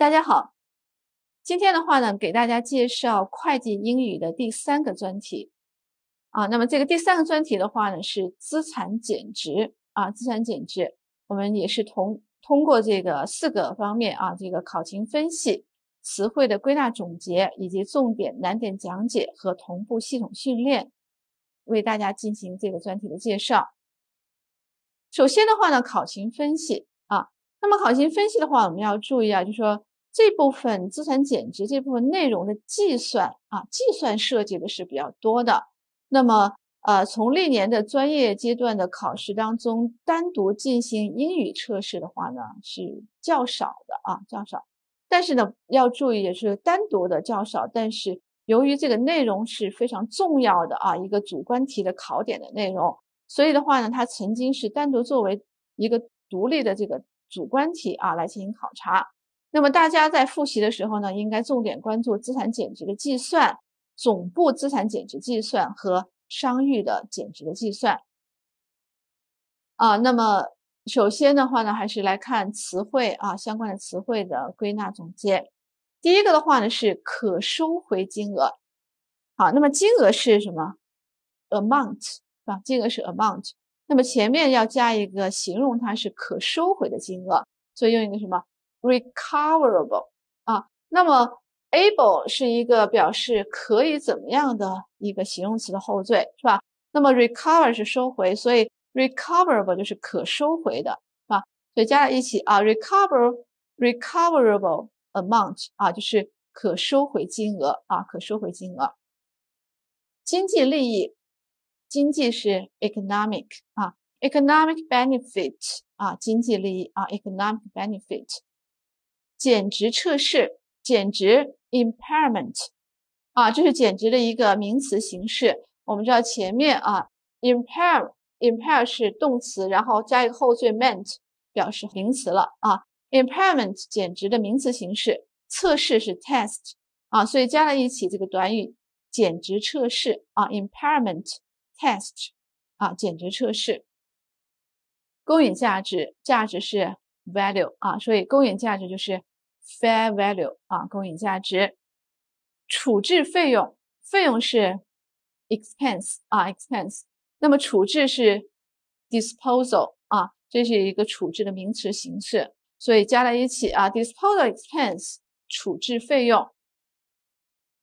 大家好，今天的话呢，给大家介绍会计英语的第三个专题啊。那么这个第三个专题的话呢，是资产减值啊，资产减值。我们也是通通过这个四个方面啊，这个考勤分析、词汇的归纳总结，以及重点难点讲解和同步系统训练，为大家进行这个专题的介绍。首先的话呢，考勤分析啊，那么考勤分析的话，我们要注意啊，就是说。这部分资产减值这部分内容的计算啊，计算涉及的是比较多的。那么，呃，从历年的专业阶段的考试当中，单独进行英语测试的话呢，是较少的啊，较少。但是呢，要注意也是单独的较少。但是由于这个内容是非常重要的啊，一个主观题的考点的内容，所以的话呢，它曾经是单独作为一个独立的这个主观题啊来进行考察。那么大家在复习的时候呢，应该重点关注资产减值的计算、总部资产减值计算和商誉的减值的计算。啊，那么首先的话呢，还是来看词汇啊相关的词汇的归纳总结。第一个的话呢是可收回金额。好，那么金额是什么？amount 是吧？金额是 amount。那么前面要加一个形容它是可收回的金额，所以用一个什么？recoverable 啊，那么 able 是一个表示可以怎么样的一个形容词的后缀，是吧？那么 recover 是收回，所以 recoverable 就是可收回的，是吧？所以加在一起啊，recover recoverable amount 啊，就是可收回金额啊，可收回金额。经济利益，经济是 economic 啊，economic benefit 啊，经济利益啊，economic benefit。减值测试，减值 impairment，啊，这是减值的一个名词形式。我们知道前面啊，impair impair 是动词，然后加一个后缀 ment 表示名词了啊。impairment 减值的名词形式，测试是 test 啊，所以加在一起这个短语减值测试啊，impairment test 啊，减值测试。公允价值，价值是 value 啊，所以公允价值就是。Fair value 啊，公允价值。处置费用，费用是 expense 啊，expense。那么处置是 disposal 啊，这是一个处置的名词形式，所以加在一起啊，disposal expense 处置费用。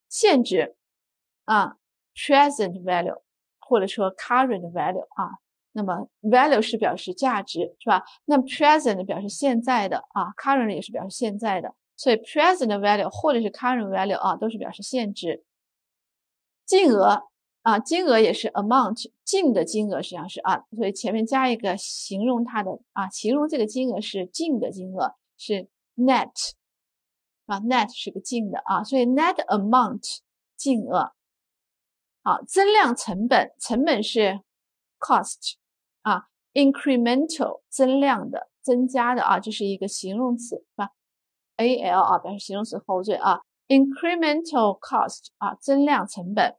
现值啊，present value 或者说 current value 啊。那么 value 是表示价值，是吧？那 present 表示现在的啊，current 也是表示现在的，所以 present value 或者是 current value 啊，都是表示现值。净额啊，金额也是 amount，净的金额实际上是啊，所以前面加一个形容它的啊，形容这个金额是净的金额是 net 啊，net 是个净的啊，所以 net amount 净额。好，增量成本，成本是 cost。啊，incremental 增量的、增加的啊，这是一个形容词，是吧？A L 啊，表示形容词后缀啊。incremental cost 啊，增量成本。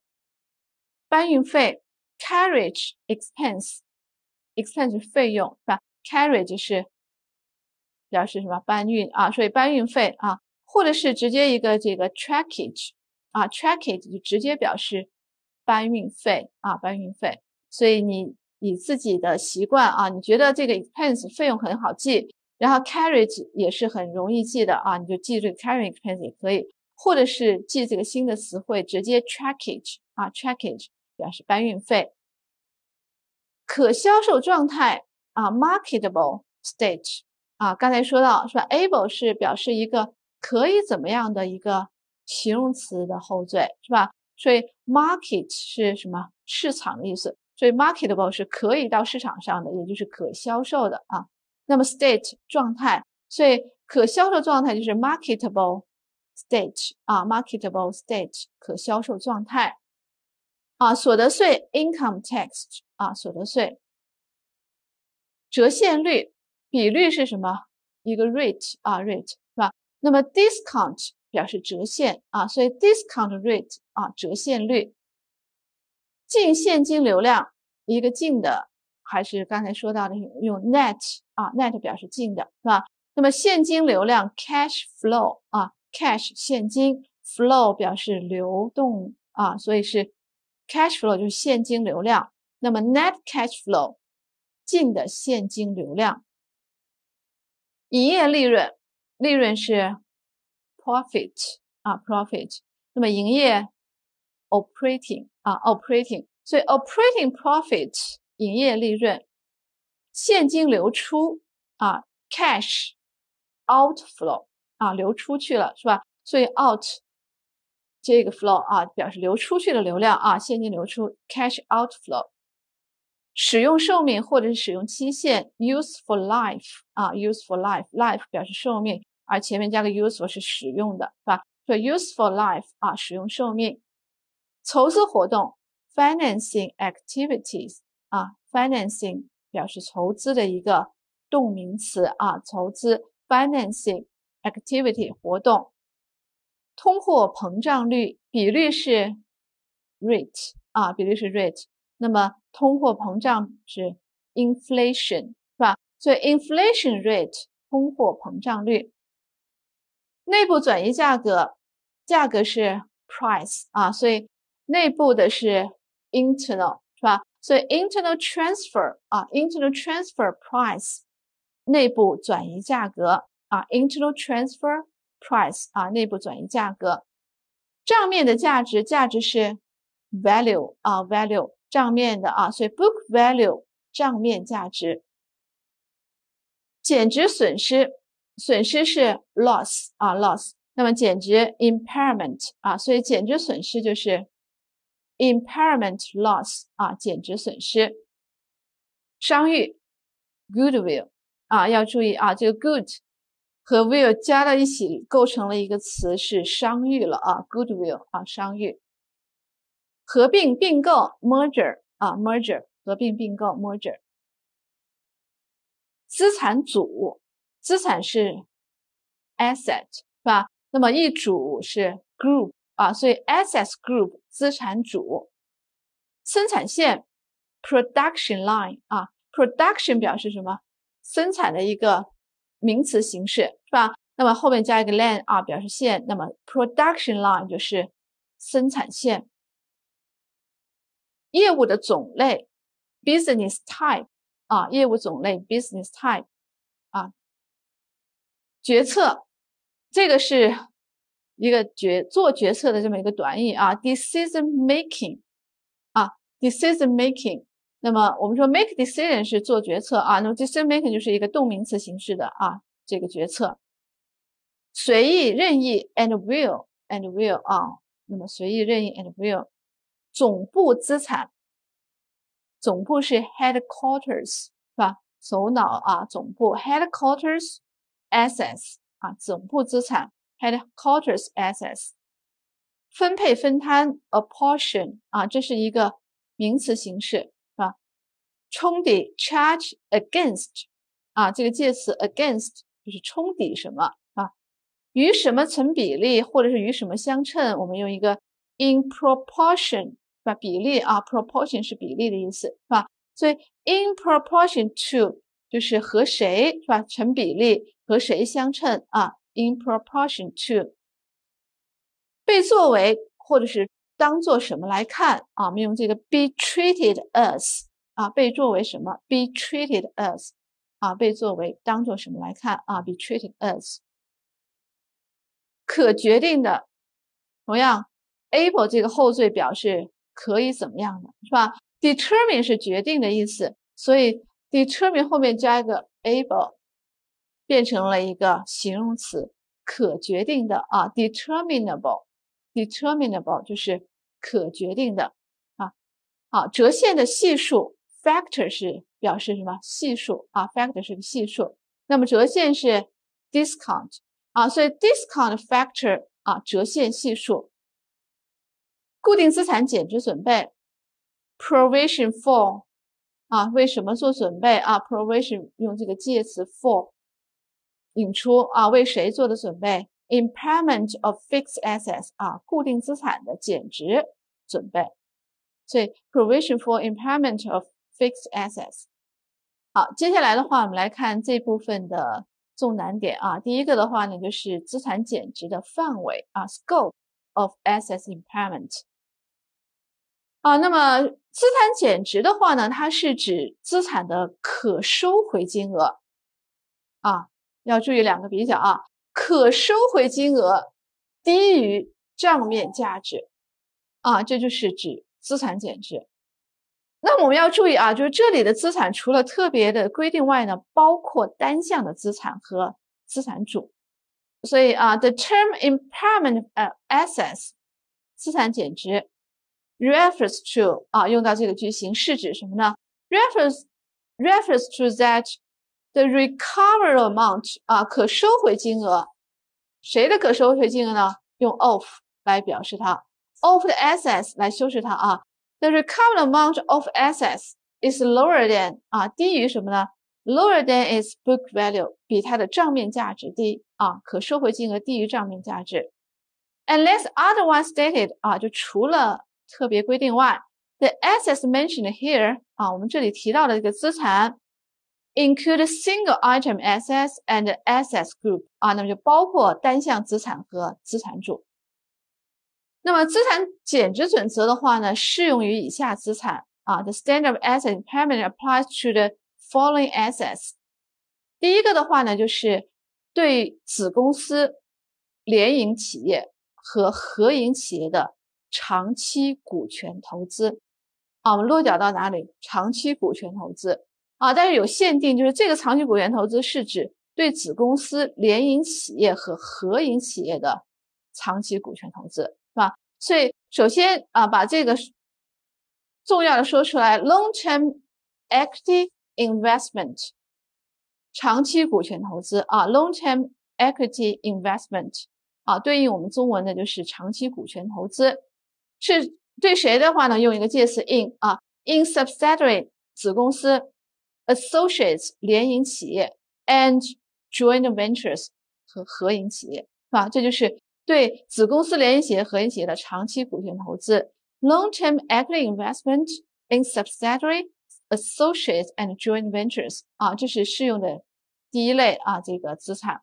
搬运费，carriage expense，expense 费用是吧？carriage 是表示什么？搬运啊，所以搬运费啊，或者是直接一个这个 trackage 啊，trackage 就直接表示搬运费啊，搬运费。所以你。以自己的习惯啊，你觉得这个 expense 费用很好记，然后 carriage 也是很容易记的啊，你就记这个 carriage expense 也可以，或者是记这个新的词汇，直接 trackage 啊，trackage 表示搬运费。可销售状态啊，marketable stage 啊，刚才说到是吧？able 是表示一个可以怎么样的一个形容词的后缀是吧？所以 market 是什么？市场的意思。所以 marketable 是可以到市场上的，也就是可销售的啊。那么 state 状态，所以可销售状态就是 marketable state 啊，marketable state 可销售状态啊。所得税 income tax 啊，所得税折现率比率是什么？一个 rate 啊，rate 是吧？那么 discount 表示折现啊，所以 discount rate 啊，折现率。净现金流量，一个净的，还是刚才说到的用 net 啊，net 表示净的，是吧？那么现金流量 cash flow 啊，cash 现金 flow 表示流动啊，所以是 cash flow 就是现金流量。那么 net cash flow 净的现金流量。营业利润，利润是 profit 啊，profit。那么营业 operating 啊，operating，所以 operating profit 营业利润，现金流出啊，cash outflow 啊，流出去了是吧？所以 out 这个 flow 啊，表示流出去的流量啊，现金流出 cash outflow。使用寿命或者是使用期限 useful life 啊，useful life，life 表示寿命，而前面加个 useful 是使用的，是吧？所以 useful life 啊，使用寿命。筹资活动 financing activities 啊，financing 表示筹资的一个动名词啊，筹资 financing activity 活动。通货膨胀率比率是 rate 啊，比率是 rate。那么通货膨胀是 inflation 是吧？所以 inflation rate 通货膨胀率。内部转移价格，价格是 price 啊，所以内部的是 internal 是吧？所以 internal transfer 啊，internal transfer price 内部转移价格啊，internal transfer price 啊，内部转移价格。账面的价值，价值是 value 啊，value。账面的啊，所以 book value 账面价值，减值损失，损失是 loss 啊 loss，那么减值 impairment 啊，所以减值损失就是 impairment loss 啊，减值损失。商誉 goodwill 啊，要注意啊，这个 good 和 will 加到一起构成了一个词是商誉了啊，goodwill 啊，商誉。合并并购 merger 啊 merger 合并并购 merger 资产组资产是 asset 是吧？那么一组是 group 啊，所以 assets group 资产组生产线 production line 啊 production 表示什么？生产的一个名词形式是吧？那么后面加一个 line 啊，表示线，那么 production line 就是生产线。业务的种类，business type 啊，业务种类 business type 啊，决策，这个是一个决做决策的这么一个短语啊，decision making 啊，decision making。那么我们说 make decision 是做决策啊，那么 decision making 就是一个动名词形式的啊，这个决策，随意任意 and will and will 啊，那么随意任意 and will。总部资产，总部是 headquarters 是吧？首脑啊，总部 headquarters assets 啊，总部资产 headquarters assets。分配分摊 apportion 啊，这是一个名词形式是吧？冲抵 charge against 啊，这个介词 against 就是冲抵什么啊？与什么成比例，或者是与什么相称？我们用一个 in proportion。是吧？比例啊，proportion 是比例的意思，是吧？所以 in proportion to 就是和谁是吧？成比例，和谁相称啊？in proportion to 被作为或者是当做什么来看啊？我们用这个 be treated as 啊，被作为什么？be treated as 啊，被作为当做什么来看啊？be treated as 可决定的，同样 able 这个后缀表示。可以怎么样的是吧？determine 是决定的意思，所以 determine 后面加一个 able，变成了一个形容词，可决定的啊，determinable，determinable 就是可决定的啊。好，折现的系数 factor 是表示什么？系数啊，factor 是个系数。那么折现是 discount 啊，所以 discount factor 啊，折现系数。固定资产减值准备，provision for，啊，为什么做准备啊？provision 用这个介词 for 引出啊，为谁做的准备？impairment of fixed assets，啊，固定资产的减值准备。所以 provision for impairment of fixed assets。好，接下来的话，我们来看这部分的重难点啊。第一个的话呢，就是资产减值的范围啊，scope of assets impairment。啊，那么资产减值的话呢，它是指资产的可收回金额啊，要注意两个比较啊，可收回金额低于账面价值啊，这就是指资产减值。那我们要注意啊，就是这里的资产除了特别的规定外呢，包括单项的资产和资产组。所以啊，the term impairment of assets，资产减值。refers to 啊，用到这个句型是指什么呢？refers refers to that the recover amount 啊，可收回金额，谁的可收回金额呢？用 of 来表示它，of the assets 来修饰它啊。The recover amount of assets is lower than 啊，低于什么呢？lower than its book value 比它的账面价值低啊，可收回金额低于账面价值。Unless otherwise stated 啊，就除了特别规定外，the assets mentioned here 啊，我们这里提到的这个资产，include single item assets and assets group 啊，那么就包括单项资产和资产组。那么资产减值准则的话呢，适用于以下资产啊，the standard of asset impairment applies to the following assets。第一个的话呢，就是对子公司、联营企业和合营企业的。长期股权投资，啊，我们落脚到哪里？长期股权投资啊，但是有限定，就是这个长期股权投资是指对子公司、联营企业和合营企业的长期股权投资，是吧？所以首先啊，把这个重要的说出来：long-term equity investment，长期股权投资啊，long-term equity investment 啊，对应我们中文的就是长期股权投资。是对谁的话呢？用一个介词 in 啊，in subsidiary 子公司，associates 联营企业，and joint ventures 和合营企业，是吧？这就是对子公司、联营企业、合营企业的长期股权投资，long-term equity investment in subsidiary associates and joint ventures 啊，这是适用的第一类啊，这个资产。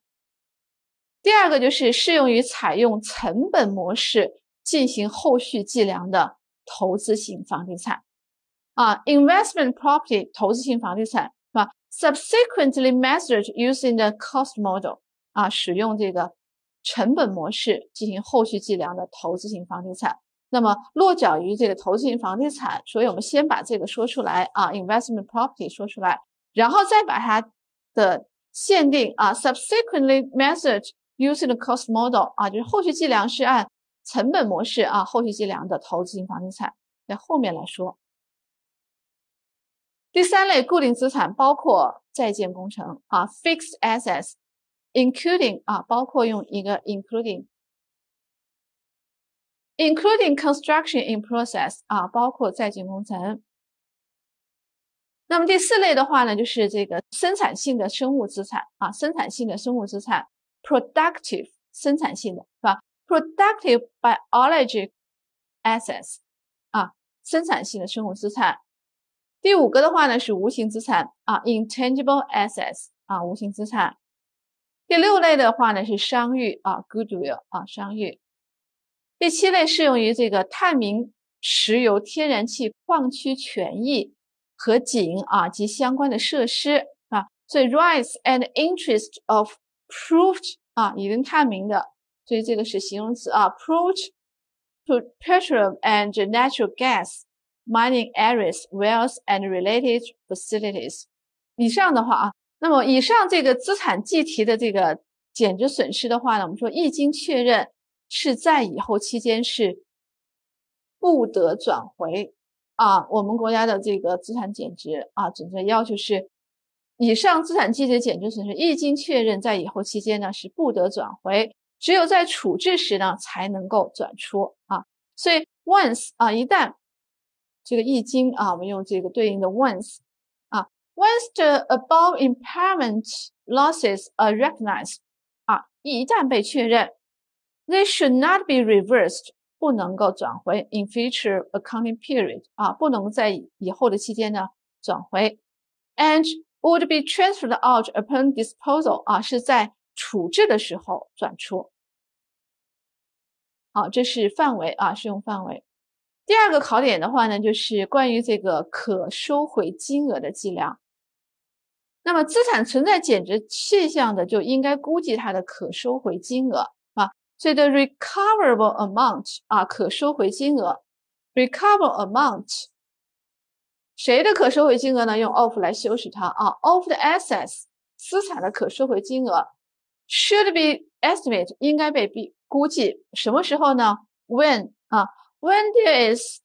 第二个就是适用于采用成本模式。进行后续计量的投资型房地产啊，investment property 投资性房地产是吧？Subsequently measured using the cost model 啊，使用这个成本模式进行后续计量的投资性房地产。那么落脚于这个投资性房地产，所以我们先把这个说出来啊，investment property 说出来，然后再把它的限定啊，subsequently measured using the cost model 啊，就是后续计量是按。成本模式啊，后续计量的投资性房地产在后面来说。第三类固定资产包括在建工程啊，fixed assets，including 啊，包括用一个 including，including construction in process 啊，包括在建工程。那么第四类的话呢，就是这个生产性的生物资产啊，生产性的生物资产，productive 生产性的是吧？Productive biologic assets 啊，生产性的生物资产。第五个的话呢是无形资产啊，intangible assets 啊，无形资产。第六类的话呢是商誉啊，goodwill 啊，商誉。第七类适用于这个探明石油、天然气矿区权益和井啊及相关的设施啊，所以 rights and interest of proved 啊，已经探明的。所以这个是形容词啊 proved to petroleum and natural gas mining areas, wells and related facilities。以上的话啊，那么以上这个资产计提的这个减值损失的话呢，我们说一经确认是在以后期间是不得转回啊。我们国家的这个资产减值啊准则要求是，以上资产计提减值损失一经确认在以后期间呢是不得转回。只有在处置时呢，才能够转出啊。所以 once 啊，一旦这个一经啊，我们用这个对应的 once 啊，once the above impairment losses are recognized 啊，一旦被确认，they should not be reversed 不能够转回 in future accounting period 啊，不能在以后的期间呢转回，and would be transferred out upon disposal 啊，是在处置的时候转出。好，这是范围啊，适用范围。 第二个考点的话呢，就是关于这个可收回金额的计量。那么资产存在减值现象的，就应该估计它的可收回金额啊。所以的 recoverable amount 啊，可收回金额，recoverable amount，谁的可收回金额呢？用 of 来修饰它啊，of the assets 资产的可收回金额 should be estimate 应该被估估计什么时候呢？When 啊，when there is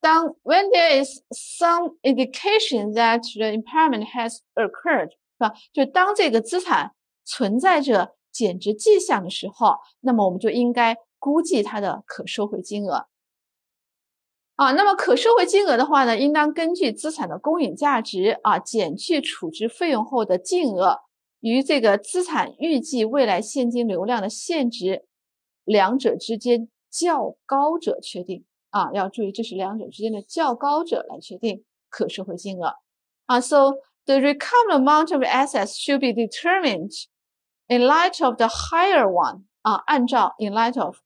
当 when there is some indication that the impairment has occurred，是吧？就当这个资产存在着减值迹象的时候，那么我们就应该估计它的可收回金额。啊，那么可收回金额的话呢，应当根据资产的公允价值啊减去处置费用后的净额，与这个资产预计未来现金流量的现值两者之间较高者确定。啊，要注意，这是两者之间的较高者来确定可收回金额啊。So the recovered amount of assets should be determined in light of the higher one 啊，按照 in light of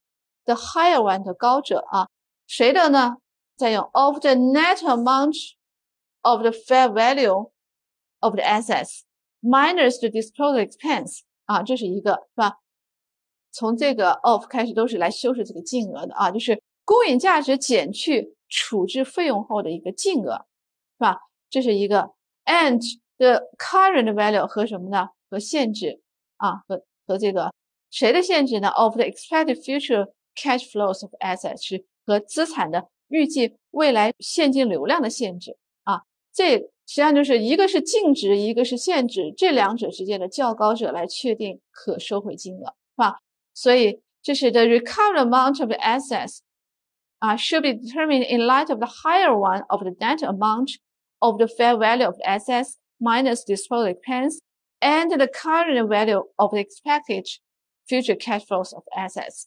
the higher one 的高者啊，谁的呢？再用 of the net amount of the fair value of the assets minus the disposal expense 啊，这是一个是吧？ 从这个 of 开始都是来修饰这个净额的啊，就是。公允价值减去处置费用后的一个净额，是吧？这是一个 and the current value 和什么呢？和限制啊，和和这个谁的限制呢？of the expected future cash flows of assets 是和资产的预计未来现金流量的限制啊。这实际上就是一个是净值，一个是限值，这两者之间的较高者来确定可收回金额，是吧？所以这是 the recovered amount of the assets。uh, should be determined in light of the higher one of the net amount of the fair value of the assets minus disposal expense and the current value of the expected future cash flows of assets.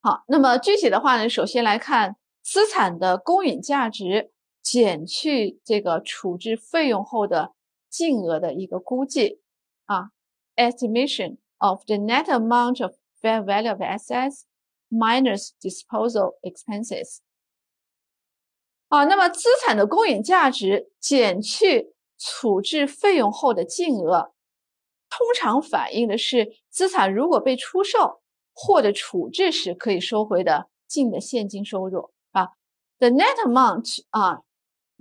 好，那么具体的话呢，首先来看资产的公允价值减去这个处置费用后的净额的一个估计啊 ，estimation of the net amount of fair value of assets minus disposal expenses。啊，那么资产的公允价值减去处置费用后的净额，通常反映的是资产如果被出售或者处置时可以收回的净的现金收入啊。The net amount 啊，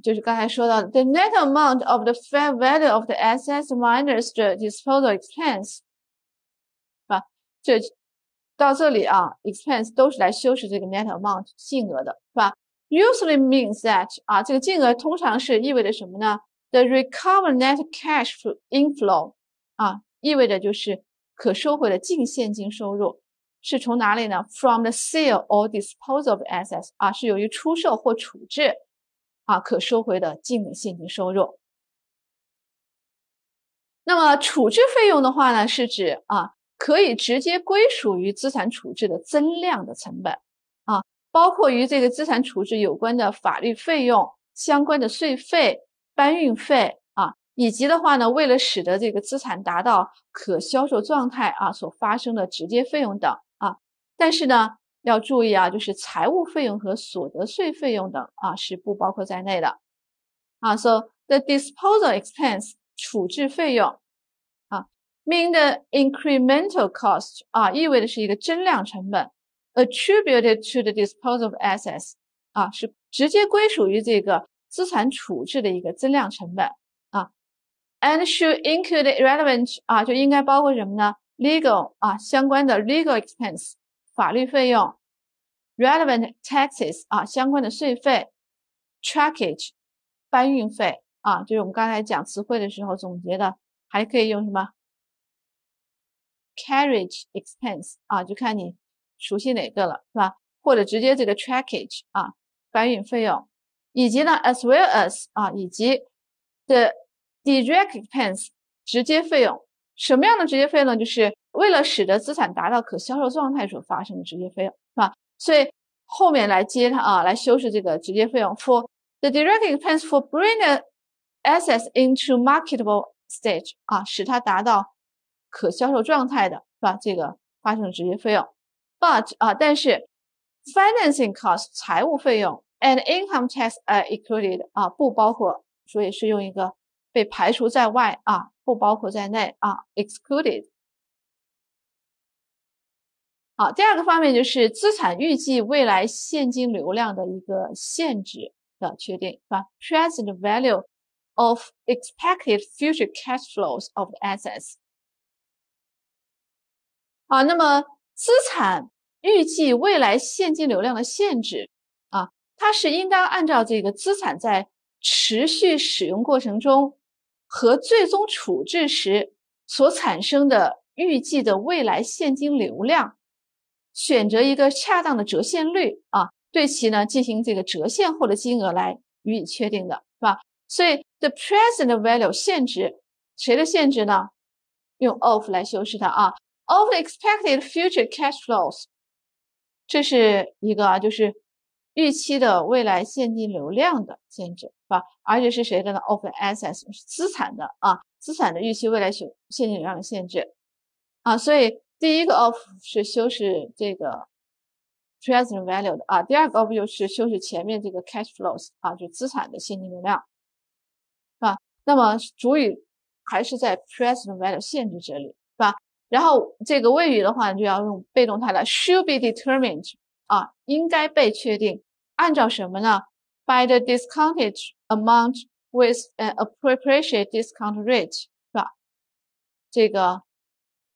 就是刚才说到的，the net amount of the fair value of the assets minus the disposal expense，啊，这。到这里啊，expense 都是来修饰这个 net amount 净额的，是吧？Usually means that 啊，这个净额通常是意味着什么呢？The recovered net cash inflow 啊，意味着就是可收回的净现金收入是从哪里呢？From the sale or disposal of assets 啊，是由于出售或处置 啊可收回的净的现金收入。那么处置费用的话呢，是指啊。可以直接归属于资产处置的增量的成本啊，包括与这个资产处置有关的法律费用、相关的税费、搬运费啊，以及的话呢，为了使得这个资产达到可销售状态啊，所发生的直接费用等啊。但是呢，要注意啊，就是财务费用和所得税费用等啊是不包括在内的啊。So the disposal expense 处置费用啊。mean the incremental cost 啊，意味的是一个增量成本，attributed to the disposal of assets 啊，是直接归属于这个资产处置的一个增量成本啊，and should include relevant 啊，就应该包括什么呢？legal 啊，相关的 legal expense 法律费用，relevant taxes 啊，相关的税费，trackage 搬运费啊，就是我们刚才讲词汇的时候总结的，还可以用什么？Carriage expense 啊，就看你熟悉哪个了，是吧？或者直接这个 trackage 啊，搬运费用，以及呢，as well as 啊，以及 the direct expense 直接费用。什么样的直接费用呢？就是为了使得资产达到可销售状态所发生的直接费用，是吧？所以后面来接它啊，来修饰这个直接费用。For the direct expense for bringing assets into marketable stage 啊，使它达到可销售状态的，是吧？这个发生直接费用。But 啊，但是 financing cost 财务费用 and income tax are included 啊，不包括，所以是用一个被排除在外啊，不包括在内啊，excluded。好，第二个方面就是资产预计未来现金流量的一个限制的确定，是吧？Present value of expected future cash flows of assets。啊，那么资产预计未来现金流量的限制啊，它是应当按照这个资产在持续使用过程中和最终处置时所产生的预计的未来现金流量。选择一个恰当的折现率啊，对其呢进行这个折现后的金额来予以确定的，是吧？所以 the present value 现值谁的现值呢？用 of 来修饰它啊，of the expected future cash flows，这是一个啊，就是预期的未来现金流量的限制，是吧？而且是谁的呢？of the assets 是资产的啊，资产的预期未来现现金流量的限制啊，所以。第一个 of 是修饰这个 present value 的啊，第二个 of 又是修饰前面这个 cash flows 啊，就资产的现金流量，是吧？那么主语还是在 present value 限制这里，是吧？然后这个谓语的话就要用被动态了，should be determined 啊，应该被确定，按照什么呢？By the discounted amount with an appropriate discount rate，是吧？这个。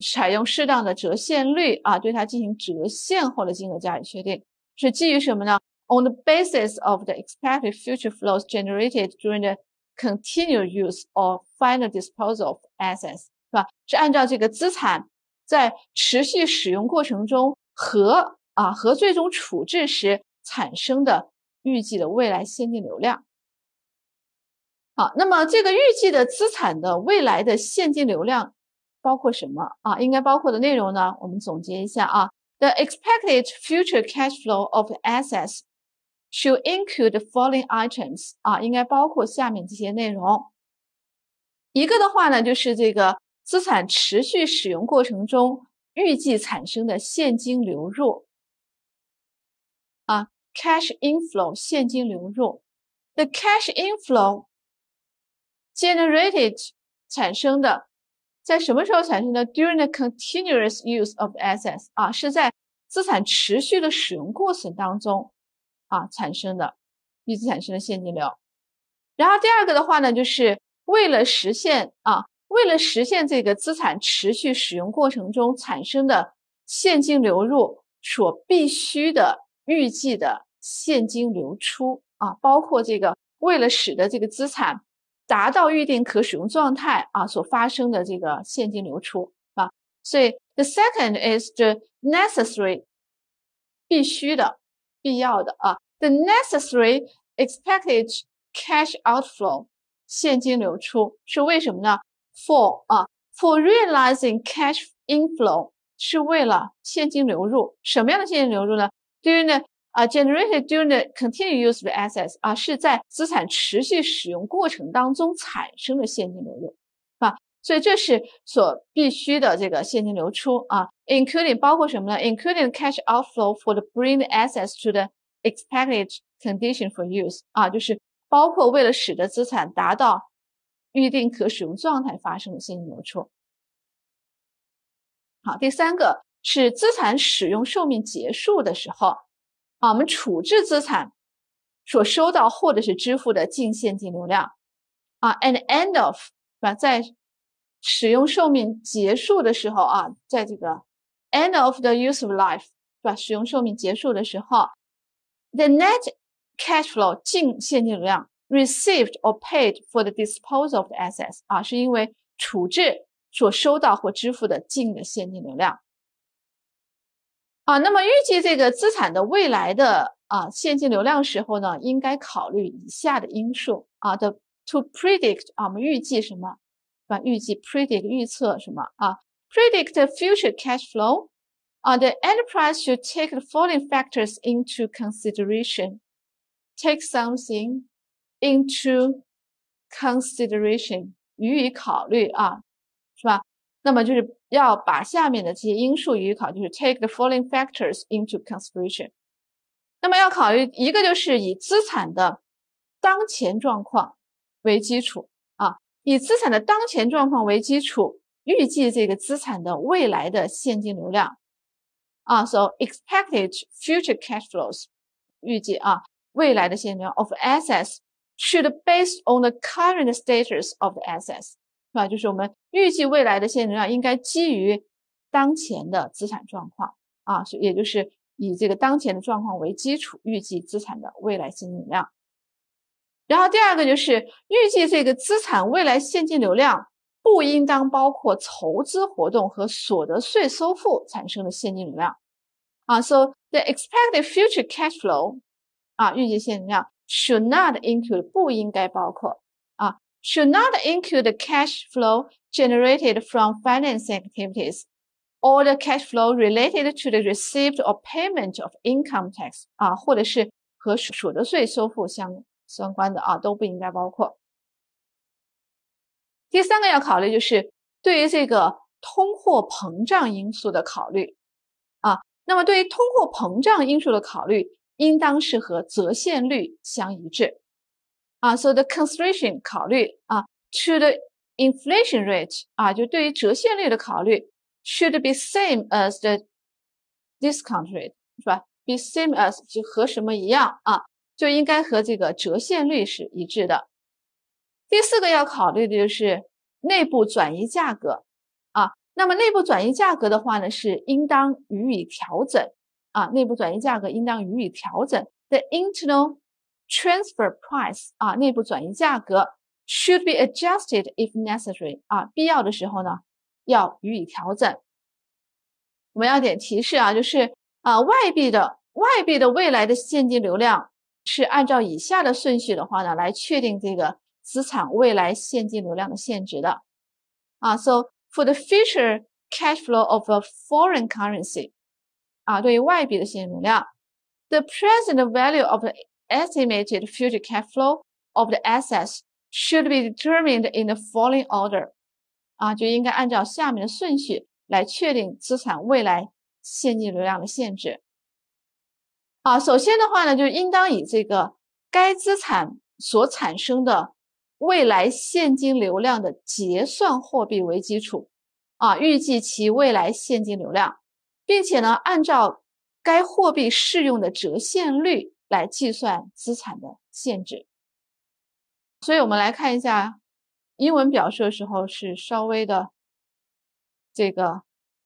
采用适当的折现率啊，对它进行折现后的金额加以确定，是基于什么呢？On the basis of the expected future flows generated during the continued use or final disposal of assets，是吧？是按照这个资产在持续使用过程中和啊和最终处置时产生的预计的未来现金流量。好，那么这个预计的资产的未来的现金流量。包括什么啊？应该包括的内容呢？我们总结一下啊。The expected future cash flow of assets should include following items 啊，应该包括下面这些内容。一个的话呢，就是这个资产持续使用过程中预计产生的现金流入啊，cash inflow 现金流入。The cash inflow generated 产生的。在什么时候产生的？During the continuous use of assets 啊，是在资产持续的使用过程当中啊产生的，预计产生的现金流。然后第二个的话呢，就是为了实现啊，为了实现这个资产持续使用过程中产生的现金流入所必须的预计的现金流出啊，包括这个为了使得这个资产。达到预定可使用状态啊，所发生的这个现金流出啊，所以 the second is the necessary 必须的、必要的啊，the necessary expected cash outflow 现金流出是为什么呢？For 啊，for realizing cash inflow 是为了现金流入，什么样的现金流入呢？During the 啊，generated during the continued use of assets 啊，是在资产持续使用过程当中产生的现金流入，啊，所以这是所必须的这个现金流出啊，including 包括什么呢？including cash outflow for the bring the assets to the expected condition for use 啊，就是包括为了使得资产达到预定可使用状态发生的现金流出。好，第三个是资产使用寿命结束的时候。啊，我们处置资产所收到或者是支付的净现金流量啊，and end of 是吧？在使用寿命结束的时候啊，在这个 end of the use of life 是吧？使用寿命结束的时候，the net cash flow 净现金流量 received or paid for the disposal of the assets 啊，是因为处置所收到或支付的净的现金流量。 啊，那么预计这个资产的未来的啊现金流量时候呢，应该考虑以下的因素啊的 to predict 啊，我们预计什么？啊，预计 predict 预测什么啊？predict future cash flow 啊，the enterprise should take the following factors into consideration. Take something into consideration 予以考虑啊，是吧？那么就是要把下面的这些因素予以考，就是 take the following factors into consideration。那么要考虑一个就是以资产的当前状况为基础啊，以资产的当前状况为基础，预计这个资产的未来的现金流量啊，so expected future cash flows，预计啊未来的现金流量 of assets should based on the current status of the assets。 是吧？就是我们预计未来的现金流量应该基于当前的资产状况啊，是也就是以这个当前的状况为基础预计资产的未来现金流量。然后第二个就是预计这个资产未来现金流量不应当包括筹资活动和所得税收付产生的现金流量啊。So the expected future cash flow 啊，预计现金流量 should not include 不应该包括。Should not include the cash flow generated from financing activities or the cash flow related to the receipt or payment of income tax 啊，或者是和所得税收付相相关的啊，都不应该包括。第三个要考虑就是对于这个通货膨胀因素的考虑啊，那么对于通货膨胀因素的考虑，应当是和折现率相一致。啊，so the consideration 考虑啊，to the inflation rate 啊，就对于折现率的考虑，should be same as the discount rate 是吧？be same as 就和什么一样啊？就应该和这个折现率是一致的。第四个要考虑的就是内部转移价格啊，那么内部转移价格的话呢，是应当予以调整啊，内部转移价格应当予以调整。The internal Transfer price 啊，内部转移价格 should be adjusted if necessary 啊，必要的时候呢要予以调整。我们要点提示啊，就是啊，外币的外币的未来的现金流量是按照以下的顺序的话呢，来确定这个资产未来现金流量的现值的啊。So for the future cash flow of a foreign currency 啊，对于外币的现金流量，the present value of estimated future cash flow of the assets should be determined in the following order，啊，就应该按照下面的顺序来确定资产未来现金流量的限制。啊，首先的话呢，就应当以这个该资产所产生的未来现金流量的结算货币为基础，啊，预计其未来现金流量，并且呢，按照该货币适用的折现率。来计算资产的限制，所以我们来看一下英文表述的时候是稍微的这个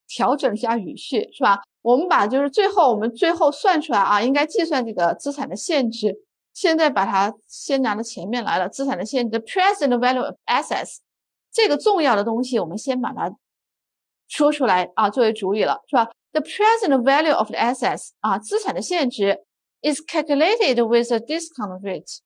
调整一下语序，是吧？我们把就是最后我们最后算出来啊，应该计算这个资产的限制，现在把它先拿到前面来了。资产的限制，present value of assets，这个重要的东西我们先把它说出来啊，作为主语了，是吧？The present value of the assets 啊，资产的现值。Is calculated with a discount rate，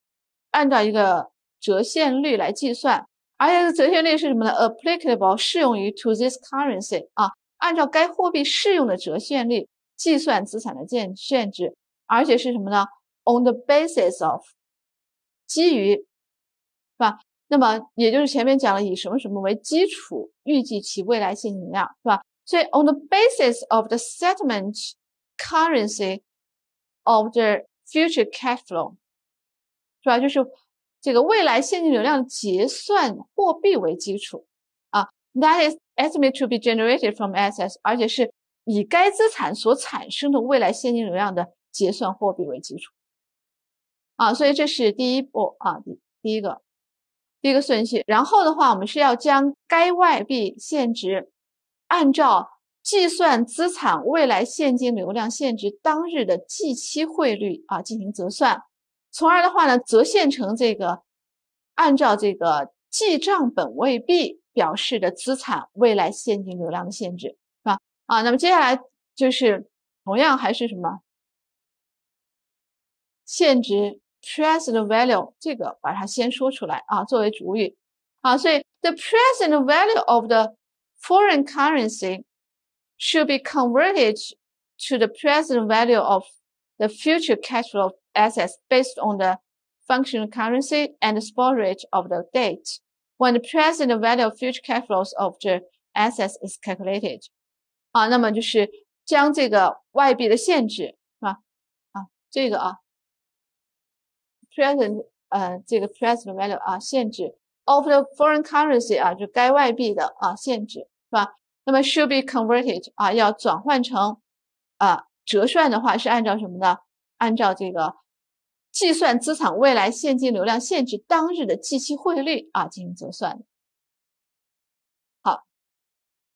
按照一个折现率来计算，而且这个折现率是什么呢？applicable 适用于 to this currency 啊，按照该货币适用的折现率计算资产的限限制，而且是什么呢？on the basis of 基于，是吧？那么也就是前面讲了以什么什么为基础预计其未来现金流量，是吧？所以 on the basis of the settlement currency。Of the future cash flow，是吧？就是这个未来现金流量结算货币为基础啊，that is estimated to be generated from assets，而且是以该资产所产生的未来现金流量的结算货币为基础啊，所以这是第一步啊，第第一个第一个顺序。然后的话，我们是要将该外币现值按照。计算资产未来现金流量现值当日的计期汇率啊进行折算，从而的话呢折现成这个按照这个记账本位币表示的资产未来现金流量的现值是吧？啊，那么接下来就是同样还是什么现值 present value 这个把它先说出来啊作为主语啊，所以 the present value of the foreign currency should be converted to the present value of the future cash flow assets based on the functional currency and the spot rate of the date when the present value of future cash flows of the assets is calculated。啊，那么就是将这个外币的现值是吧？啊，这个啊，present 呃这个 present value 啊现值 of the foreign currency 啊就该外币的啊现值是吧？ 那么 should be converted 啊要转换成啊折算的话是按照什么呢？按照这个。计算资产未来现金流量限制当日的计息汇率啊进行折算。好，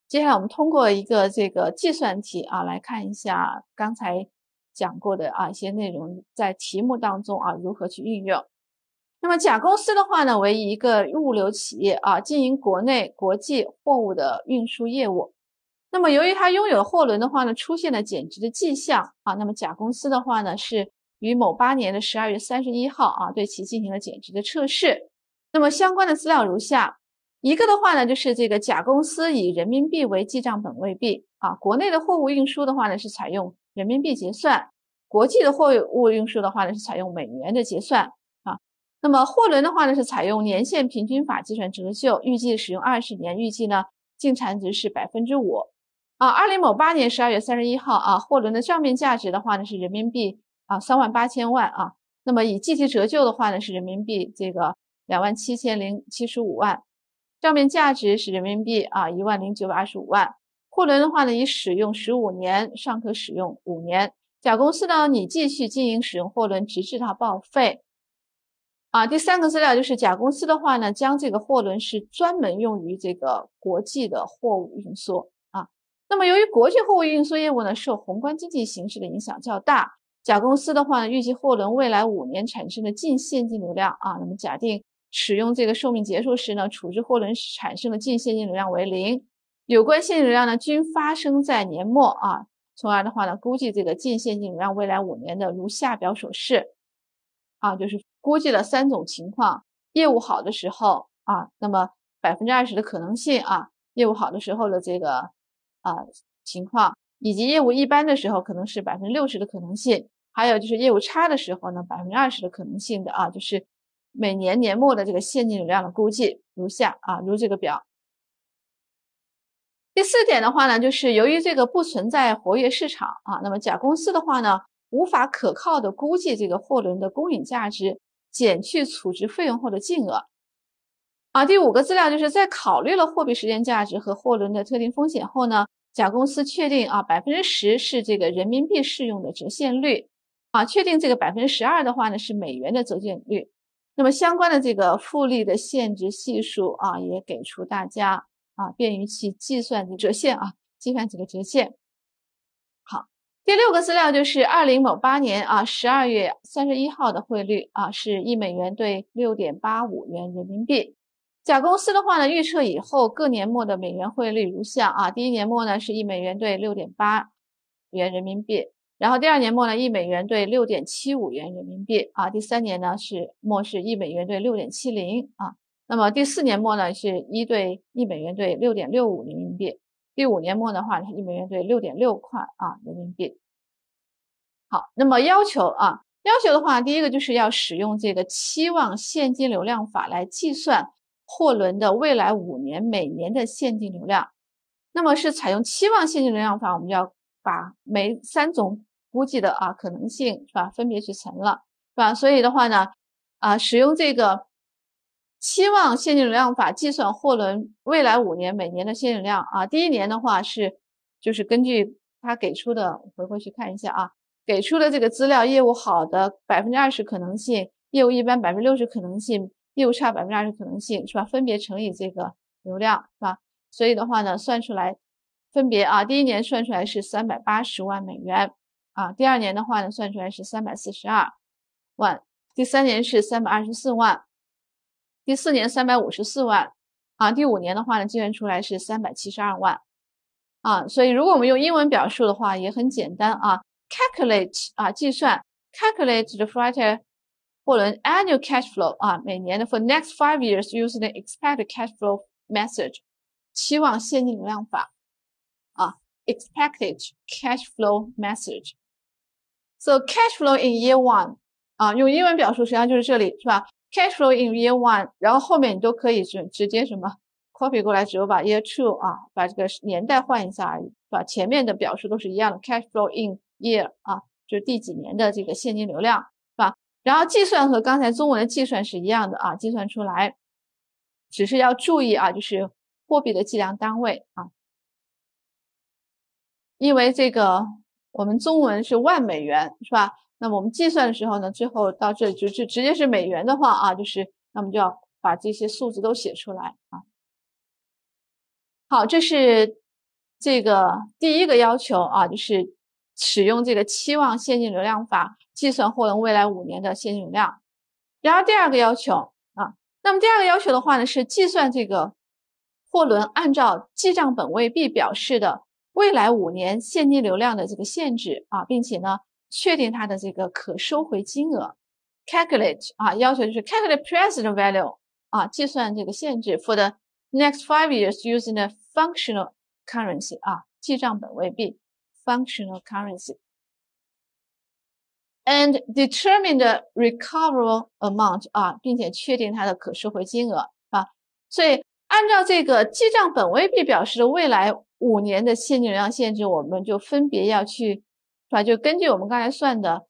接下来我们通过一个这个计算题啊来看一下刚才讲过的啊一些内容在题目当中啊如何去运用。那么甲公司的话呢，为一个物流企业啊，经营国内国际货物的运输业务。那么由于它拥有货轮的话呢，出现了减值的迹象啊，那么甲公司的话呢是。于某八年的十二月三十一号啊，对其进行了减值的测试。那么相关的资料如下：一个的话呢，就是这个甲公司以人民币为记账本位币啊。国内的货物运输的话呢，是采用人民币结算；国际的货物运输的话呢，是采用美元的结算。那么货轮的话呢，是采用年限平均法计算折旧，预计使用二十年，预计呢净残值是百分之五啊。二零某八年十二月三十一号啊，货轮的账面价值的话呢是人民币。啊，三万八千万啊，那么以计提折旧的话呢，是人民币这个两万七千零七十五万，账面价值是人民币啊一万零九百二十五万。货轮的话呢，已使用十五年，尚可使用五年。甲公司呢，你继续经营使用货轮，直至它报废。啊，第三个资料就是甲公司的话呢，将这个货轮是专门用于这个国际的货物运输啊。那么由于国际货物运输业务呢，受宏观经济形势的影响较大。甲公司的话呢，预计货轮未来五年产生的净现金流量啊，那么假定使用这个寿命结束时呢，处置货轮产生的净现金流量为零。有关现金流量呢，均发生在年末啊，从而的话呢，估计这个净现金流量未来五年的如下表所示啊，就是估计了三种情况：业务好的时候啊，那么百分之二十的可能性啊，业务好的时候的这个啊情况，以及业务一般的时候可能是百分之六十的可能性。还有就是业务差的时候呢，百分之二十的可能性的啊，就是每年年末的这个现金流量的估计如下啊，如这个表。第四点的话呢，就是由于这个不存在活跃市场啊，那么甲公司的话呢，无法可靠的估计这个货轮的公允价值减去储值费用后的净额啊。第五个资料就是在考虑了货币时间价值和货轮的特定风险后呢，甲公司确定啊，百分之十是这个人民币适用的折现率。啊，确定这个百分之十二的话呢，是美元的折现率。那么相关的这个复利的现值系数啊，也给出大家啊，便于其计算的折现啊，计算这个折现。第六个资料就是二零某八年啊十二月三十一号的汇率啊，是一美元兑六点八五元人民币。甲公司的话呢，预测以后各年末的美元汇率如下啊，第一年末呢是一美元兑六点八元人民币。然后第二年末呢，一美元兑六点七五元人民币啊。第三年呢是末是一美元兑六点七零啊。那么第四年末呢是一对一美元兑六点六五人民币。第五年末的话是一美元兑六点六块啊人民币。好，那么要求啊，要求的话，第一个就是要使用这个期望现金流量法来计算货轮的未来五年每年的现金流量。那么是采用期望现金流量法，我们就要。把每三种估计的啊可能性是吧，分别去乘了，是吧？所以的话呢，啊，使用这个期望现金流量法计算货轮未来五年每年的现金流量啊。第一年的话是就是根据他给出的，回过去看一下啊，给出的这个资料，业务好的百分之二十可能性，业务一般百分之六十可能性，业务差百分之二十可能性是吧？分别乘以这个流量是吧？所以的话呢，算出来。分别啊，第一年算出来是三百八十万美元啊，第二年的话呢，算出来是三百四十二万，第三年是三百二十四万，第四年三百五十四万啊，第五年的话呢，计算出来是三百七十二万啊。所以如果我们用英文表述的话，也很简单啊，calculate 啊，计算 calculate the freighter 货轮 annual cash flow 啊，每年的 for next five years using the expected cash flow method 期望现金流量法啊。expected cash flow message. So cash flow in year one 啊，用英文表述实际上就是这里是吧？Cash flow in year one，然后后面你都可以直直接什么 copy 过来，只有把 year two 啊，把这个年代换一下而已，把？前面的表述都是一样的，Cash flow in year 啊，就是第几年的这个现金流量，是吧？然后计算和刚才中文的计算是一样的啊，计算出来，只是要注意啊，就是货币的计量单位啊，因为这个我们中文是万美元，是吧？那么我们计算的时候呢，最后到这里就就直接是美元的话啊，就是那么就要把这些数字都写出来啊。好，这是这个第一个要求啊，就是使用这个期望现金流量法计算货轮未来五年的现金流量。然后第二个要求啊，那么第二个要求的话呢，是计算这个货轮按照记账本位币表示的未来五年现金流量的这个限制啊，并且呢。确定它的这个可收回金额，calculate 啊，要求就是 calculate present value 啊，计算这个限制 for the next five years using the functional currency 啊，记账本位币 functional currency and determine the recoverable amount 啊，并且确定它的可收回金额啊，所以按照这个记账本位币表示的未来五年的现金流量限制，我们就分别要去。是吧？就根据我们刚才算的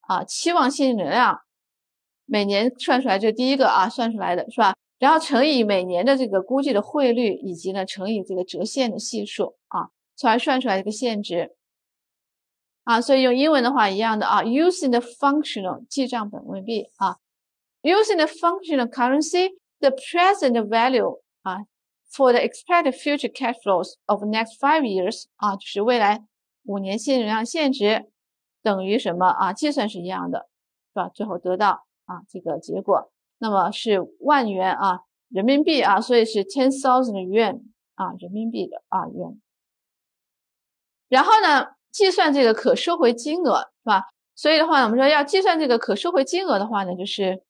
啊，期望现金流量，每年算出来这第一个啊，算出来的是吧？然后乘以每年的这个估计的汇率，以及呢乘以这个折现的系数啊，从而算出来一个现值啊。所以用英文的话一样的啊，using the functional 记账本位币啊，using the functional currency，the present value 啊，for the expected future cash flows of next five years 啊，就是未来。五年现金流量现值等于什么啊？计算是一样的，是吧？最后得到啊这个结果，那么是万元啊人民币啊，所以是 ten thousand yuan 啊人民币的啊元。然后呢，计算这个可收回金额是吧？所以的话，我们说要计算这个可收回金额的话呢，就是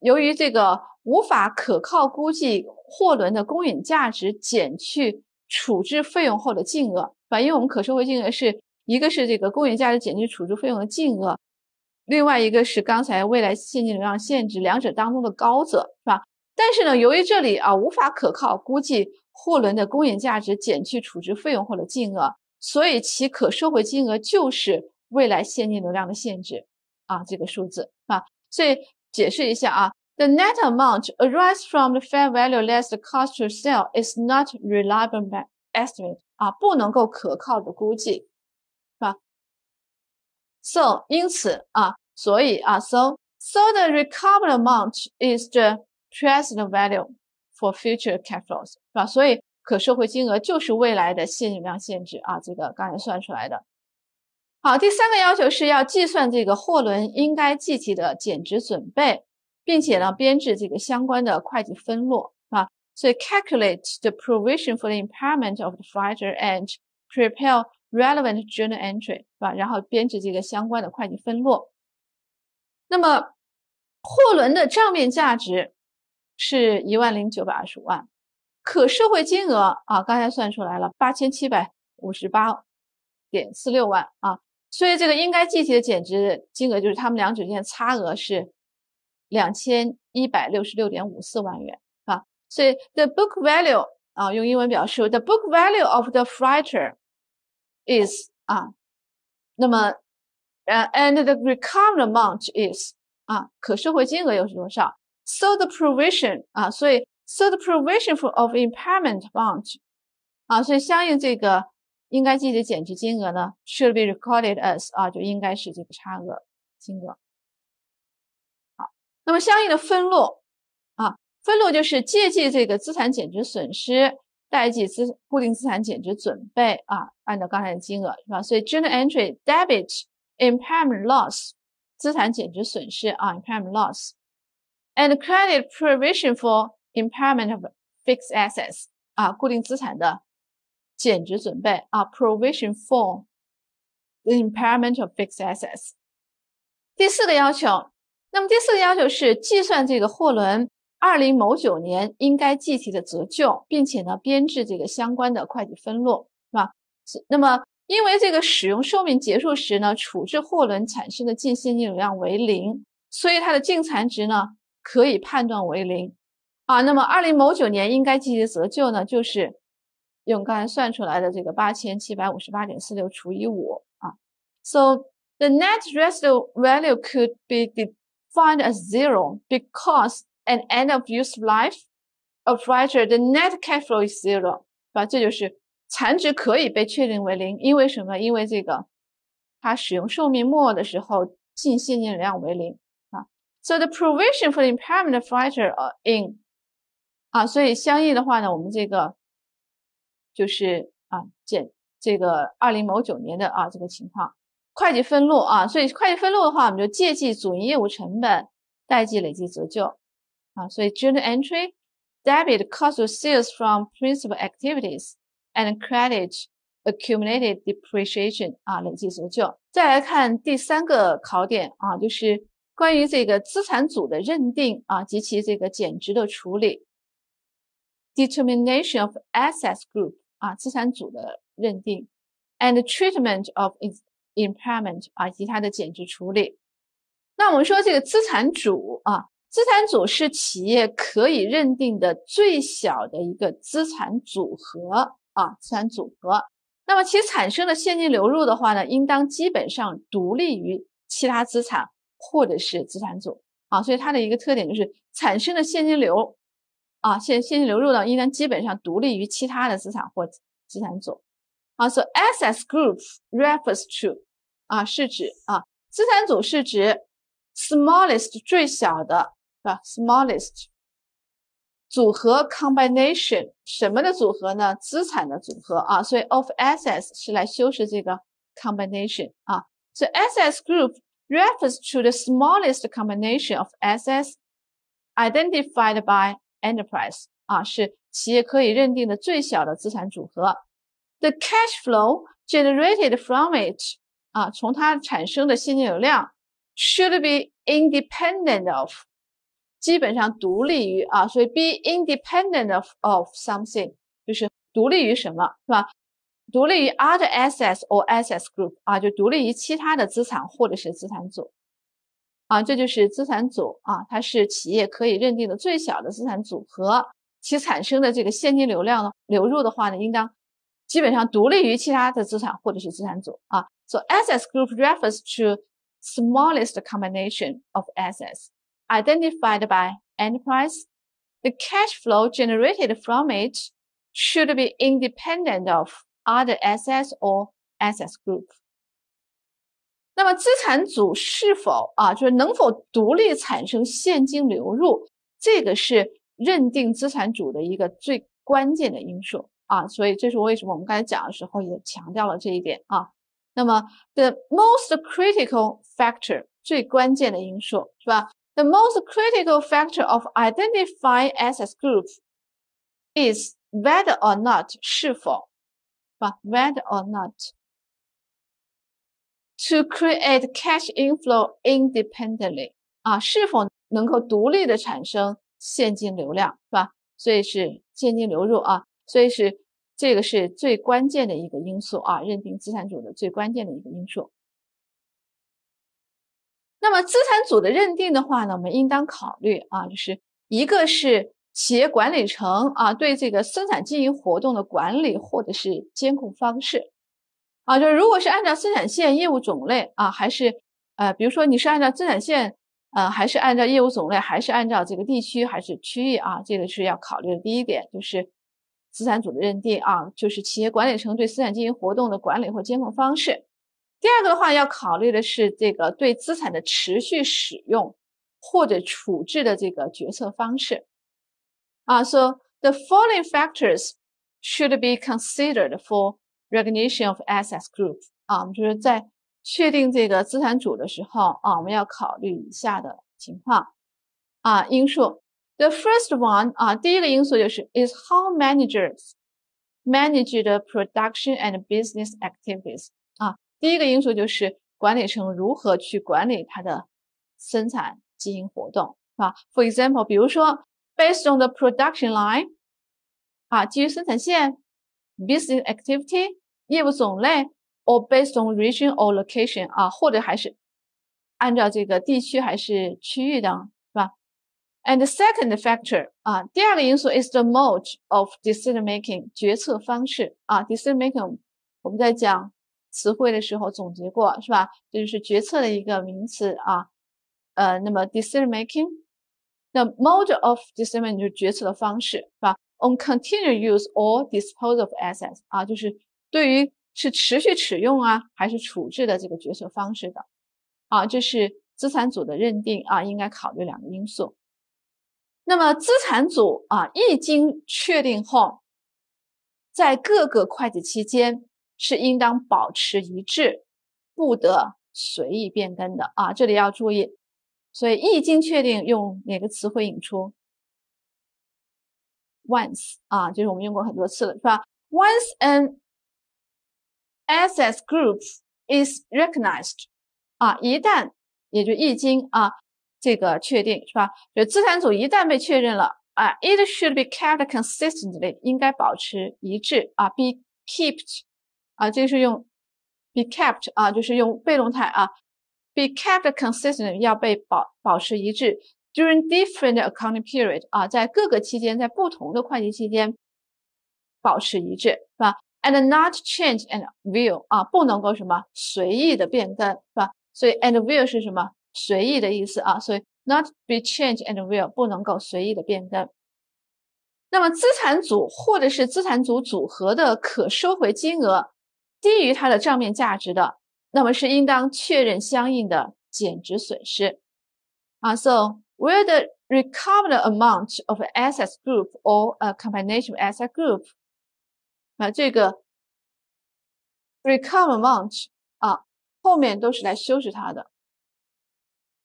由于这个无法可靠估计货轮的公允价值减去处置费用后的净额。因为我们可收回金额是一个是这个公允价值减去储值费用的净额，另外一个是刚才未来现金流量限制，两者当中的高者是吧？但是呢，由于这里啊无法可靠估计货轮的公允价值减去储值费用后的净额，所以其可收回金额就是未来现金流量的限制啊这个数字啊。所以解释一下啊，the net amount arise from the fair value less the cost to sell is not reliable estimate。啊，不能够可靠的估计，是吧？So，因此啊，所以啊，So，So the recovered amount is the present value for future cash flows，是吧？所以可收回金额就是未来的现金量限制啊，这个刚才算出来的。好，第三个要求是要计算这个货轮应该计提的减值准备，并且呢，编制这个相关的会计分录啊。所以 calculate the provision for the impairment of the freighter and prepare relevant journal entry，是吧？然后编制这个相关的会计分录。那么货轮的账面价值是一万零九百二十五万，可收回金额啊，刚才算出来了八千七百五十八点四六万啊，所以这个应该计提的减值金额就是他们两者之间差额是两千一百六十六点五四万元。所以，the book value 啊，用英文表示，the book value of the freighter is 啊，那么，呃，and the recovered amount is 啊，可收回金额又是多少？So the provision 啊，所以，so the provision for of impairment amount 啊，所以相应这个应该计的减值金额呢，should be recorded as 啊，就应该是这个差额金额。 那么相应的分录。啊分录就是借记这个资产减值损失，代记资固定资产减值准备啊，按照刚才的金额是吧？所以 journal entry debit impairment loss 资产减值损失啊 impairment loss and credit provision for impairment of fixed assets 啊固定资产的减值准备啊 provision for the impairment of fixed assets。第四个要求，那么第四个要求是计算这个货轮。二零某九年应该计提的折旧，并且呢编制这个相关的会计分录，是吧？那么因为这个使用寿命结束时呢，处置货轮产生的净现金流量为零，所以它的净残值呢可以判断为零啊。那么二零某九年应该计提的折旧呢，就是用刚才算出来的这个八千七百五十八点四六除以五啊。So the net residual value could be defined as zero because at end of use life of freighter the net cash flow is zero，啊，这就是残值可以被确定为零，因为什么？因为这个它使用寿命末的时候净现金流量为零啊。So the provision for the impairment of freighter in 啊，所以相应的话呢，我们这个就是啊减这个二零某九年的啊这个情况， 会计分录啊，所以会计分录的话，我们就借记主营业务成本，代记累计折旧啊，所以 journal entry debit cost of sales from principal activities。and credit accumulated depreciation 啊，累计折旧。再来看第三个考点啊，就是关于这个资产组的认定啊及其这个减值的处理。Determination of assets group 啊，资产组的认定，and treatment of impairment 啊，以及它的减值处理。那我们说这个资产组啊，资产组是企业可以认定的最小的一个资产组合。啊，资产组合，那么其产生的现金流入的话呢，应当基本上独立于其他资产或者是资产组啊，所以它的一个特点就是产生的现金流啊，现现金流入呢，应当基本上独立于其他的资产或资产组啊。所以 assets group refers to 啊，是指啊，资产组是指 smallest 最小的，是吧？smallest。组合 combination 什么的组合呢？资产的组合啊，所以 of assets 是来修饰这个 combination 啊。所以 assets group refers to the smallest combination of assets identified by enterprise 啊，是企业可以认定的最小的资产组合。 The cash flow generated from it 啊，从它产生的现金流量 should be independent of 基本上独立于啊，所以 be independent of of something 就是独立于什么，是吧？独立于 other assets or assets group 啊，就独立于其他的资产或者是资产组啊，这就是资产组啊，它是企业可以认定的最小的资产组合，其产生的这个现金流量呢，流入的话呢，应当基本上独立于其他的资产或者是资产组啊。So assets group refers to smallest combination of assets. identified by enterprise, the cash flow generated from it should be independent of other assets or assets group. 那么资产组是否啊，就是能否独立产生现金流入，这个是认定资产组的一个最关键的因素 啊。所以这是为什么我们刚才讲的时候也强调了这一点啊。那么 the most critical factor 最关键的因素是吧？The most critical factor of identifying assets group is whether or not 是否，but whether or not to create cash inflow independently 啊，是否能够独立的产生现金流量，是吧？所以是现金流入啊， 所以是这个是最关键的一个因素啊，认定资产组的最关键的一个因素。那么资产组的认定的话呢，我们应当考虑啊，就是一个是企业管理层啊对这个生产经营活动的管理或者是监控方式啊，就是如果是按照生产线业务种类啊，还是呃，比如说你是按照生产线呃，还是按照业务种类，还是按照这个地区还是区域啊，这个是要考虑的第一点，就是资产组的认定啊，就是企业管理层对资产经营活动的管理或监控方式。第二个的话，要考虑的是这个对资产的持续使用或者处置的这个决策方式啊。So the following factors should be considered for recognition of assets group 啊，我们就是在确定这个资产组的时候啊，我们要考虑以下的情况啊因素。The first one 啊，第一个因素就是 is how managers manage the production and business activities 啊。第一个因素就是管理层如何去管理它的生产经营活动，是吧？For example，比如说，based on the production line，啊，基于生产线，business activity，业务种类 or based on region or location 啊，或者还是按照这个地区还是区域的，是吧 ？And the second factor 啊，第二个因素 is the mode of decision making 决策方式啊，decision making 我们在讲词汇的时候总结过，是吧？这就是决策的一个名词啊。呃，那么 decision making，那 mode of decision 就是决策的方式，是吧？On continued use or dispose of assets 啊，就是对于是持续使用啊，还是处置的这个决策方式的啊，这是资产组的认定啊，应该考虑两个因素。那么资产组啊，一经确定后，在各个会计期间是应当保持一致，不得随意变更的啊，这里要注意。所以一经确定，用哪个词汇引出？Once 啊，就是我们用过很多次了，是吧？Once an asset group is recognized，啊，一旦也就一经啊，这个确定是吧？就资产组一旦被确认了啊，it should be kept consistently，应该保持一致啊，be kept 啊，这个是用 be kept 啊，就是用被动态啊。be kept consistent 要被保保持一致 during different accounting period 啊，在各个期间，在不同的会计期间保持一致，是吧？And not change and will 啊，不能够什么随意的变更，是吧？所以 and will 是什么？随意的意思啊，所以 not be change and will 不能够随意的变更。那么资产组或者是资产组组合的可收回金额低于它的账面价值的。那么是应当确认相应的减值损失啊。So where the recovered amount of assets group or a combination of asset group 啊，这个 recover amount 啊，后面都是来修饰它的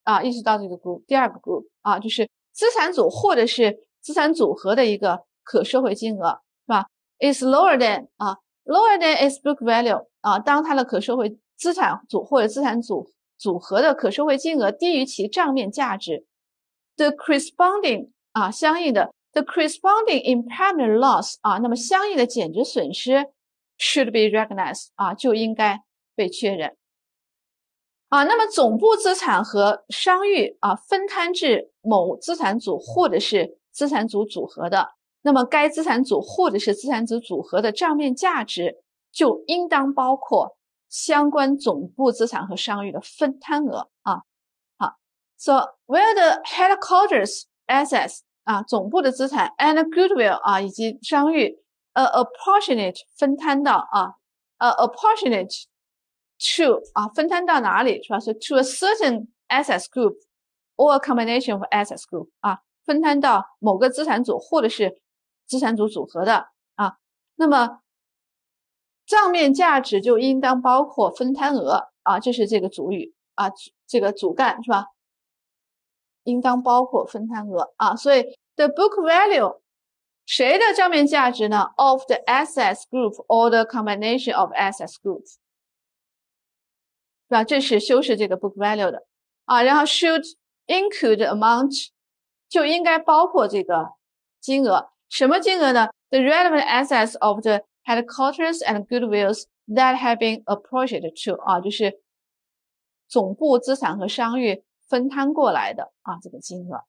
啊，一直到这个 group 第二个 group 啊，就是资产组或者是资产组合的一个可收回金额是吧？is lower than 啊，lower than its book value 啊，当它的可收回资产组或者资产组组合的可收回金额低于其账面价值，the corresponding 啊相应的 the corresponding impairment loss 啊，那么相应的减值损失 should be recognized 啊就应该被确认啊。那么总部资产和商誉啊分摊至某资产组或者是资产组组合的，那么该资产组或者是资产组组合的账面价值就应当包括。相关总部资产和商誉的分摊额啊，好，so where the headquarters assets 啊，总部的资产 and goodwill 啊，以及商誉呃 apportionate 分摊到啊，呃 apportionate to 啊，分摊到哪里是吧？是 to a certain asset group or a combination of assets group 啊，分摊到某个资产组或者是资产组组合的啊，那么。账面价值就应当包括分摊额啊，这是这个主语啊，这个主干是吧？应当包括分摊额啊，所以 the book value 谁的账面价值呢？Of the assets group or the combination of assets groups，是吧？这是修饰这个 book value 的啊，然后 should include amount 就应该包括这个金额，什么金额呢？The relevant assets of the Headquarters and goodwills that have been apportioned to 啊，就是总部资产和商誉分摊过来的啊这个金额。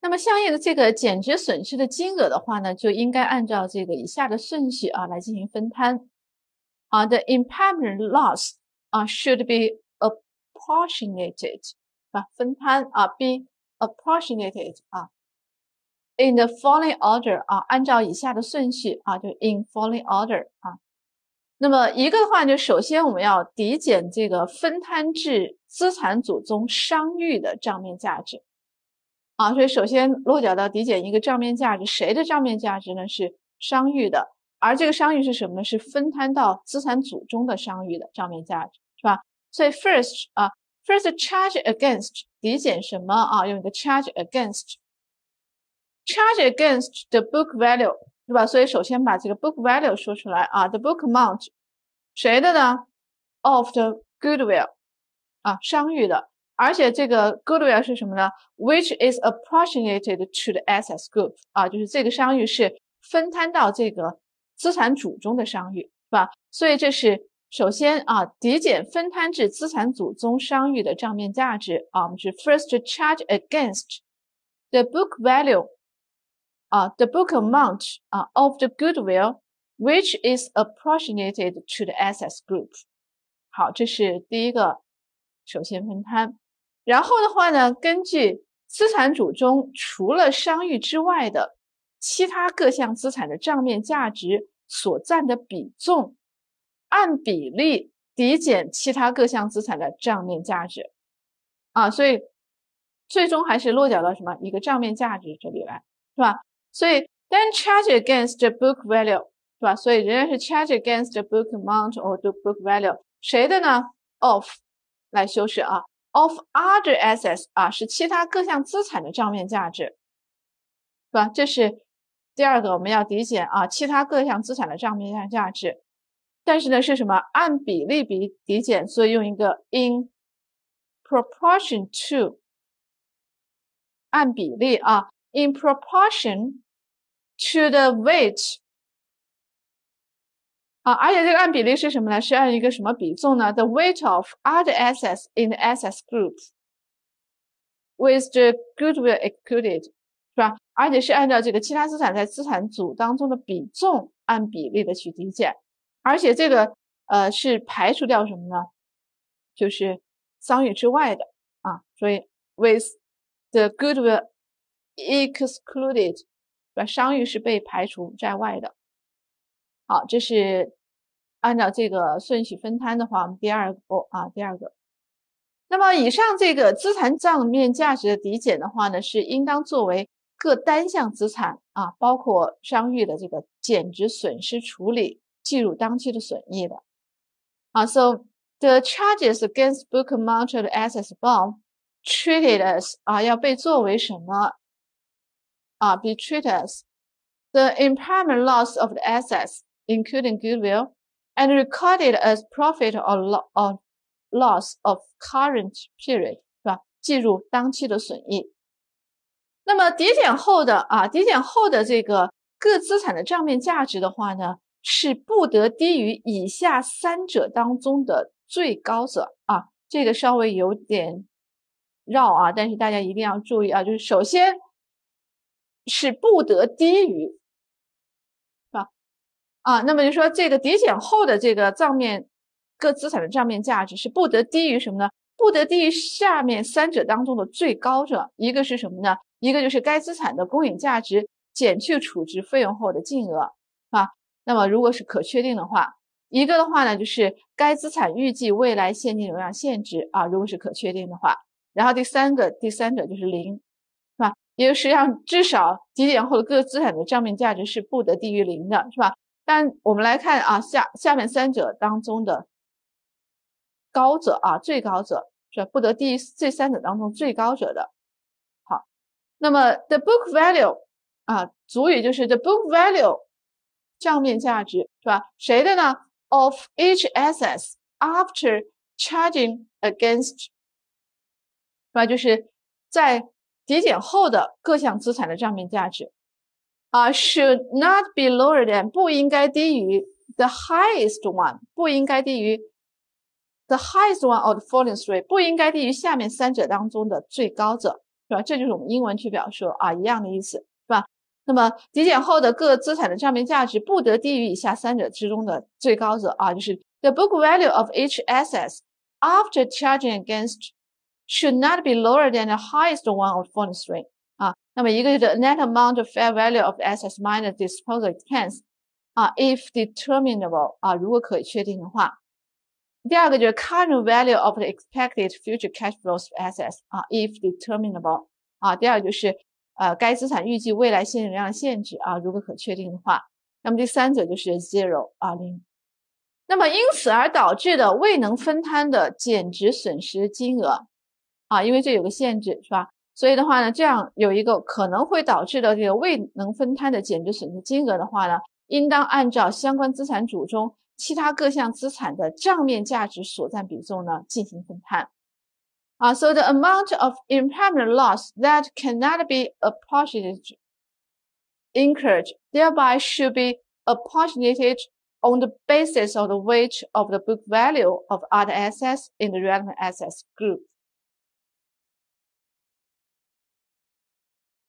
那么相应的这个减值损失的金额的话呢，就应该按照这个以下的顺序啊来进行分摊。啊，the impairment loss 啊 should be apportionated 啊分摊啊 be apportionated 啊。In the following order 啊，按照以下的顺序啊，就 in following order 啊。那么一个的话，就首先我们要抵减这个分摊至资产组中商誉的账面价值啊。所以首先落脚到抵减一个账面价值，谁的账面价值呢？是商誉的，而这个商誉是什么呢？是分摊到资产组中的商誉的账面价值，所以 first 啊，first charge against 抵减什么啊？用一个 charge against。Charge against the book value，对吧？所以首先把这个 book value 说出来啊，the book amount，谁的呢？Of the goodwill，啊，商誉的。而且这个 goodwill 是什么呢？Which is apportionated to the assets group，啊，就是这个商誉是分摊到这个资产组中的商誉，是吧？所以这是 首先啊，抵减分摊至资产组中商誉的账面价值啊，我们是 first to charge against the book value 啊，the book amount 啊 of the goodwill which is appropriated to the assets group。好，这是第一个，首先分摊。然后的话呢，根据资产组中除了商誉之外的其他各项资产的账面价值所占的比重。按比例抵减其他各项资产的账面价值，啊，所以最终还是落脚到什么一个账面价值这里来，是吧？所以 then charge against the book value，是吧？所以仍然是 charge against the book amount or the book value，谁的呢？of 来修饰啊，of other assets 啊，是其他各项资产的账面价值，是吧？这是第二个我们要抵减啊，其他各项资产的账面价值。但是呢，是什么？按比例比抵减，所以用一个 in proportion to，按比例啊，in proportion to the weight 啊，而且这个按比例是什么呢？是按一个什么比重呢？The weight of other assets in the assets group with the goodwill included，是吧？而且是按照这个其他资产在资产组当中的比重按比例的去抵减。而且这个呃是排除掉什么呢？就是商誉之外的啊，所以 with the goodwill excluded，把商誉是被排除在外的。好，这是按照这个顺序分摊的话，我们第二步啊，第二个。那么以上这个资产账面价值的抵减的话呢，是应当作为各单项资产啊，包括商誉的这个减值损失处理。计入当期的损益的啊，so the charges against book amount of assets above treated as 啊要被作为什么啊？be treated as the impairment loss of the assets including goodwill and recorded as profit or lo or loss of current period 是吧？计入当期的损益。那么抵减后的啊，抵减后的这个各资产的账面价值的话呢？ 是不得低于以下三者当中的最高者啊，这个稍微有点绕啊，但是大家一定要注意啊，就是首先是不得低于，是吧？啊，那么就说这个抵减后的这个账面各资产的账面价值是不得低于什么呢？不得低于下面三者当中的最高者，一个是什么呢？一个就是该资产的公允价值减去处置费用后的净额。那么，如果是可确定的话，一个的话呢，就是该资产预计未来现金流量现值啊，如果是可确定的话。然后第三个，第三者就是零，是吧？也就实际上至少抵减后的各资产的账面价值是不得低于零的，是吧？但我们来看啊，下下面三者当中的高者啊，最高者是不得低于这三者当中最高者的。好，那么 the book value 啊，主语就是 the book value。账面价值是吧？谁的呢？Of each assets after charging against，是吧？就是在抵减后的各项资产的账面价值啊，should not be lower than，不应该低于 the highest one，不应该低于 the highest one of the following three，不应该低于下面三者当中的最高者，是吧？这就是我们英文去表述啊，一样的意思。 那么抵减后的各资产的账面价值不得低于以下三者之中的最高者啊，就是 the book value of each assets after charging against should not be lower than the highest one of following three 啊。那么一个就是 net amount of fair value of assets minus disposal expense 啊，if determinable 啊，如果可以确定的话。第二个就是 current value of the expected future cash flows of assets 啊，if determinable 啊。第二个就是 呃，该资产预计未来现金流量限制啊，如果可确定的话，那么第三者就是 zero 啊零。那么因此而导致的未能分摊的减值损失金额啊，因为这有个限制是吧？所以的话呢，这样有一个可能会导致的这个未能分摊的减值损失金额的话呢，应当按照相关资产组中其他各项资产的账面价值所占比重呢进行分摊。Uh, 啊，so the amount of impairment loss that cannot be apportioned incurred thereby should be apportioned on the basis of the weight of the book value of other assets in the relevant assets group。